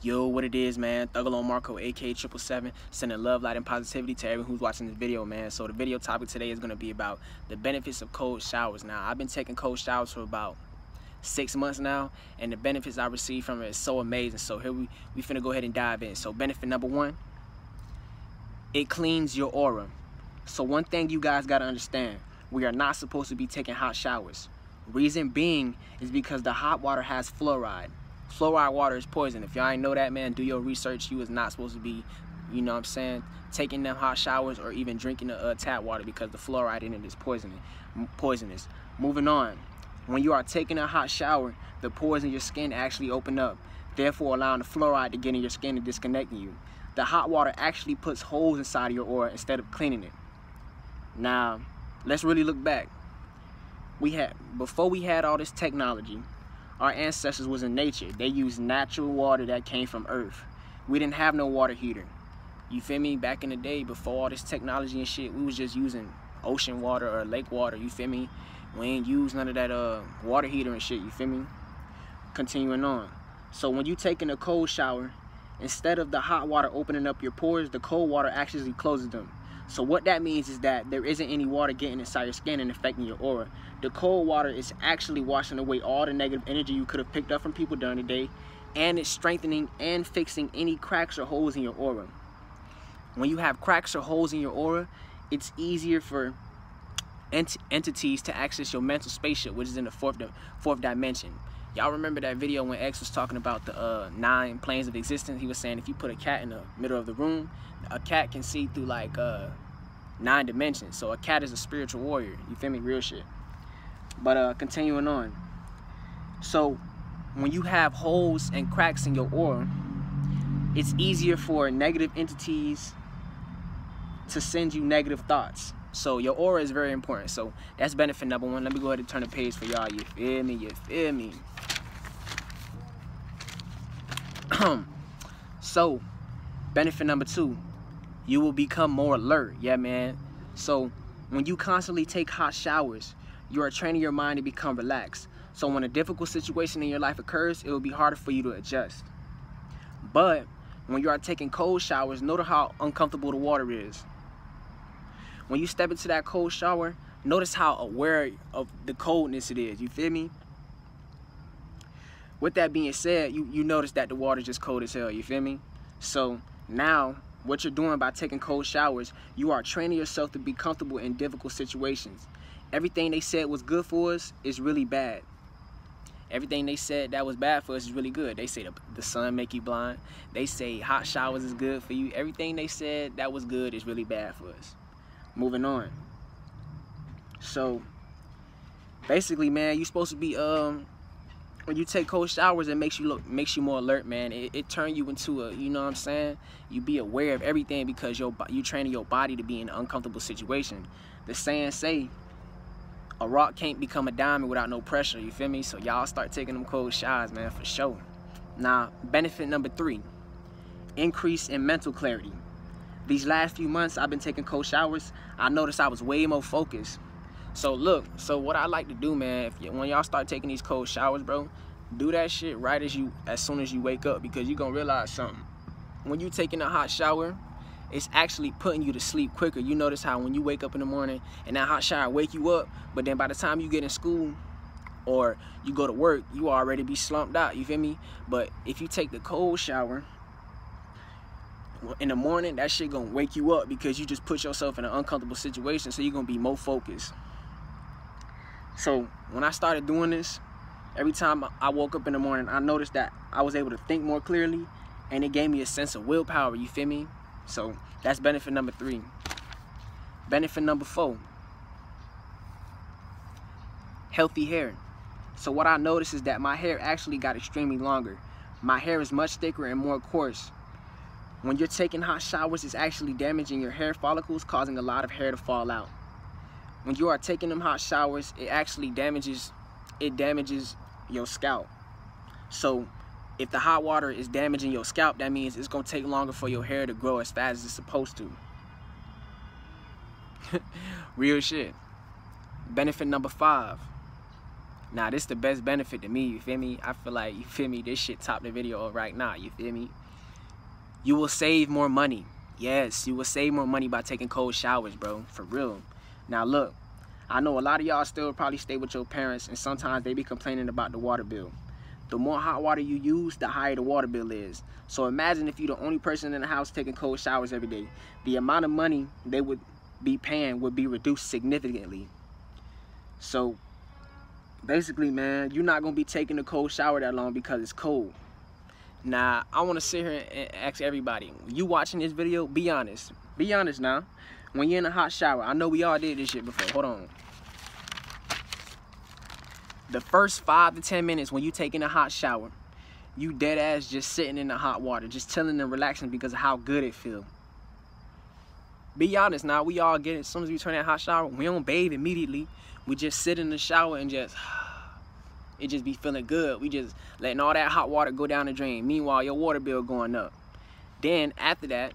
Yo, what it is, man? Thugalone Marco, aka Triple Seven, sending love, light, and positivity to everyone who's watching this video, man. So the video topic today is gonna be about the benefits of cold showers. Now, I've been taking cold showers for about six months now, and the benefits I receive from it is so amazing. So here we we finna go ahead and dive in. So benefit number one, it cleans your aura. So one thing you guys gotta understand, we are not supposed to be taking hot showers. Reason being is because the hot water has fluoride fluoride water is poison. If y'all ain't know that, man, do your research. You is not supposed to be, you know what I'm saying, taking them hot showers or even drinking the uh, tap water because the fluoride in it is poisoning, poisonous. Moving on, when you are taking a hot shower, the pores in your skin actually open up, therefore allowing the fluoride to get in your skin and disconnecting you. The hot water actually puts holes inside of your aura instead of cleaning it. Now, let's really look back. We had before we had all this technology, our ancestors was in nature. They used natural water that came from earth. We didn't have no water heater. You feel me? Back in the day, before all this technology and shit, we was just using ocean water or lake water. You feel me? We ain't use none of that uh water heater and shit. You feel me? Continuing on. So when you taking a cold shower, instead of the hot water opening up your pores, the cold water actually closes them. So what that means is that there isn't any water getting inside your skin and affecting your aura. The cold water is actually washing away all the negative energy you could have picked up from people during the day and it's strengthening and fixing any cracks or holes in your aura. When you have cracks or holes in your aura, it's easier for ent entities to access your mental spaceship, which is in the fourth, fourth dimension. Y'all remember that video when X was talking about the uh, nine planes of existence? He was saying if you put a cat in the middle of the room, a cat can see through like uh, nine dimensions. So a cat is a spiritual warrior. You feel me? Real shit. But uh, continuing on. So when you have holes and cracks in your aura, it's easier for negative entities to send you negative thoughts. So your aura is very important. So that's benefit number one. Let me go ahead and turn the page for y'all. You feel me? You feel me? So, benefit number two, you will become more alert. Yeah, man. So, when you constantly take hot showers, you are training your mind to become relaxed. So, when a difficult situation in your life occurs, it will be harder for you to adjust. But when you are taking cold showers, notice how uncomfortable the water is. When you step into that cold shower, notice how aware of the coldness it is. You feel me? With that being said, you, you notice that the water's just cold as hell, you feel me? So now, what you're doing by taking cold showers, you are training yourself to be comfortable in difficult situations. Everything they said was good for us is really bad. Everything they said that was bad for us is really good. They say the, the sun make you blind. They say hot showers is good for you. Everything they said that was good is really bad for us. Moving on. So, basically, man, you're supposed to be um when you take cold showers, it makes you look makes you more alert, man. It, it turns you into a, you know what I'm saying? You be aware of everything because your you training your body to be in an uncomfortable situation. The saying say, a rock can't become a diamond without no pressure. You feel me? So y'all start taking them cold showers, man, for sure. Now, benefit number three, increase in mental clarity. These last few months I've been taking cold showers. I noticed I was way more focused so look, so what I like to do, man, if you, when y'all start taking these cold showers, bro, do that shit right as you as soon as you wake up because you're gonna realize something. When you taking a hot shower, it's actually putting you to sleep quicker. You notice how when you wake up in the morning and that hot shower wake you up, but then by the time you get in school or you go to work, you already be slumped out, you feel me? But if you take the cold shower, in the morning, that shit gonna wake you up because you just put yourself in an uncomfortable situation, so you're gonna be more focused. So when I started doing this, every time I woke up in the morning, I noticed that I was able to think more clearly and it gave me a sense of willpower, you feel me? So that's benefit number three. Benefit number four, healthy hair. So what I noticed is that my hair actually got extremely longer. My hair is much thicker and more coarse. When you're taking hot showers, it's actually damaging your hair follicles, causing a lot of hair to fall out when you are taking them hot showers, it actually damages it damages your scalp. So if the hot water is damaging your scalp, that means it's gonna take longer for your hair to grow as fast as it's supposed to. Real shit. Benefit number five. Now, this the best benefit to me, you feel me? I feel like, you feel me, this shit top the video right now, you feel me? You will save more money. Yes, you will save more money by taking cold showers, bro, for real. Now, look, I know a lot of y'all still probably stay with your parents, and sometimes they be complaining about the water bill. The more hot water you use, the higher the water bill is. So imagine if you're the only person in the house taking cold showers every day. The amount of money they would be paying would be reduced significantly. So basically, man, you're not gonna be taking a cold shower that long because it's cold. Now, I wanna sit here and ask everybody, you watching this video, be honest. Be honest now. When you're in a hot shower, I know we all did this shit before. Hold on. The first five to 10 minutes when you taking a hot shower, you dead ass just sitting in the hot water, just chilling and relaxing because of how good it feel. Be honest now, we all get it. As soon as we turn that hot shower, we don't bathe immediately. We just sit in the shower and just, it just be feeling good. We just letting all that hot water go down the drain. Meanwhile, your water bill going up. Then after that,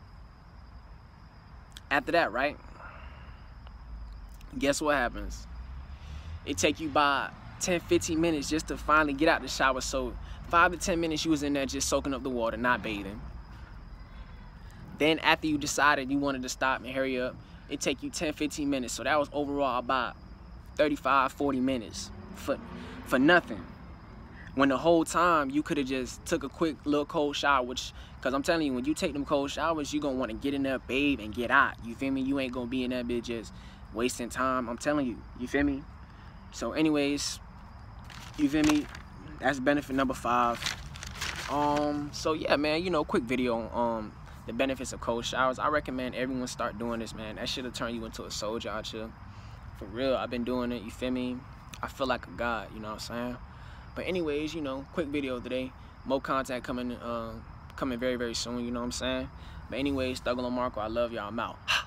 after that, right? Guess what happens? It take you by 10, 15 minutes just to finally get out the shower. So five to 10 minutes you was in there just soaking up the water, not bathing. Then after you decided you wanted to stop and hurry up, it take you 10, 15 minutes. So that was overall about 35, 40 minutes for, for nothing. When the whole time you could have just took a quick little cold shower, which, cause I'm telling you, when you take them cold showers, you gonna wanna get in there, bathe, and get out. You feel me? You ain't gonna be in that bitch just wasting time. I'm telling you, you feel me? So anyways, you feel me? That's benefit number five. Um, so yeah, man, you know, quick video um the benefits of cold showers. I recommend everyone start doing this, man. That should have turned you into a soldier out. For real, I've been doing it, you feel me? I feel like a god, you know what I'm saying? But anyways, you know, quick video today. More content coming uh, coming very, very soon, you know what I'm saying? But anyways, Thugger Marco, I love y'all. I'm out.